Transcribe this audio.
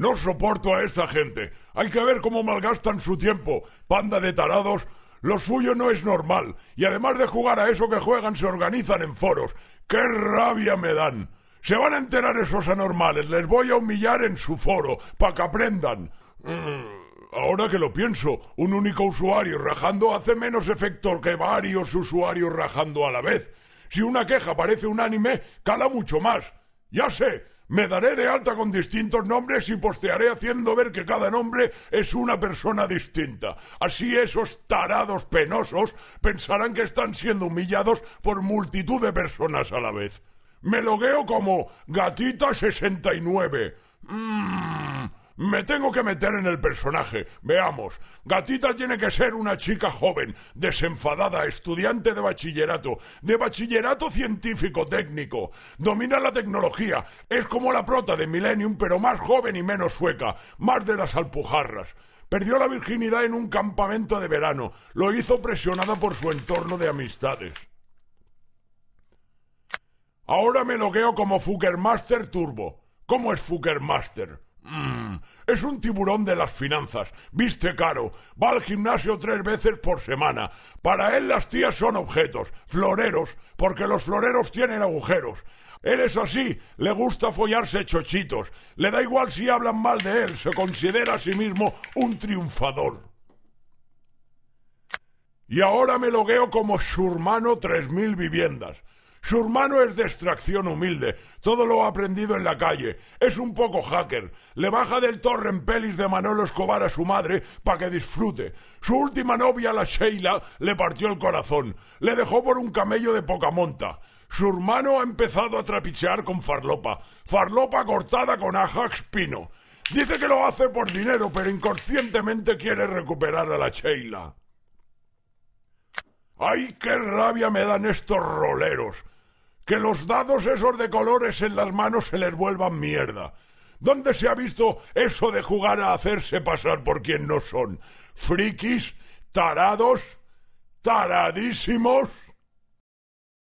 No soporto a esa gente. Hay que ver cómo malgastan su tiempo. Panda de tarados. Lo suyo no es normal. Y además de jugar a eso que juegan, se organizan en foros. ¡Qué rabia me dan! Se van a enterar esos anormales. Les voy a humillar en su foro, para que aprendan. Mm, ahora que lo pienso, un único usuario rajando hace menos efecto que varios usuarios rajando a la vez. Si una queja parece unánime, cala mucho más. Ya sé, me daré de alta con distintos nombres y postearé haciendo ver que cada nombre es una persona distinta. Así esos tarados penosos pensarán que están siendo humillados por multitud de personas a la vez. Me logueo como Gatita69. Mmm. Me tengo que meter en el personaje. Veamos. Gatita tiene que ser una chica joven, desenfadada, estudiante de bachillerato, de bachillerato científico técnico. Domina la tecnología. Es como la prota de Millennium, pero más joven y menos sueca, más de las alpujarras. Perdió la virginidad en un campamento de verano. Lo hizo presionada por su entorno de amistades. Ahora me logueo como Fukermaster Turbo. ¿Cómo es Fukermaster? Mm, es un tiburón de las finanzas, viste caro, va al gimnasio tres veces por semana. Para él las tías son objetos, floreros, porque los floreros tienen agujeros. Él es así, le gusta follarse chochitos, le da igual si hablan mal de él, se considera a sí mismo un triunfador. Y ahora me logueo como Surmano tres mil viviendas. Su hermano es de extracción humilde, todo lo ha aprendido en la calle. Es un poco hacker. Le baja del torre en pelis de Manolo Escobar a su madre para que disfrute. Su última novia, la Sheila, le partió el corazón. Le dejó por un camello de poca monta. Su hermano ha empezado a trapichear con farlopa. Farlopa cortada con ajax pino. Dice que lo hace por dinero, pero inconscientemente quiere recuperar a la Sheila. ¡Ay, qué rabia me dan estos roleros! Que los dados esos de colores en las manos se les vuelvan mierda. ¿Dónde se ha visto eso de jugar a hacerse pasar por quien no son? ¿Frikis? ¿Tarados? ¿Taradísimos?